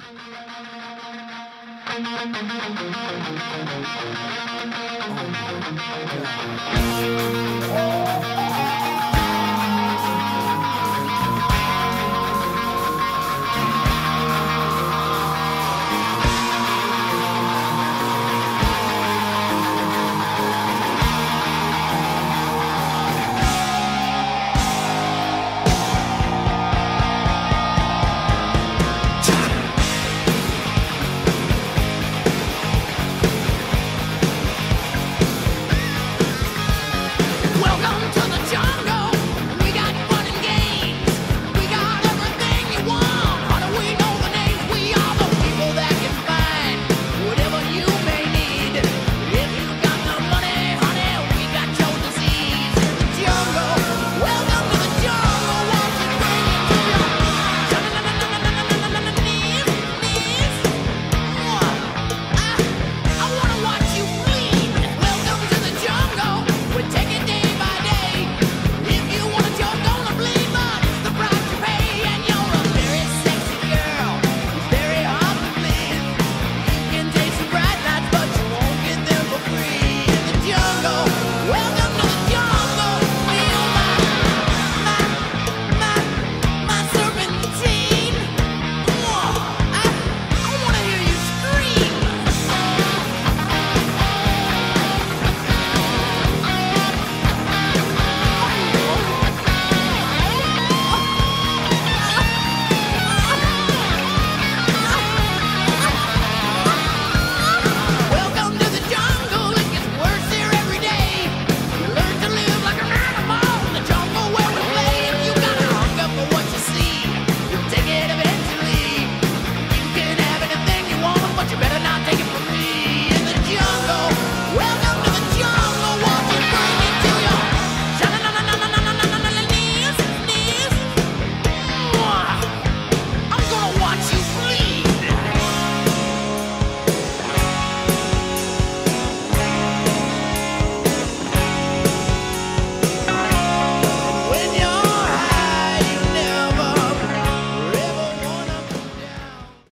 Oh my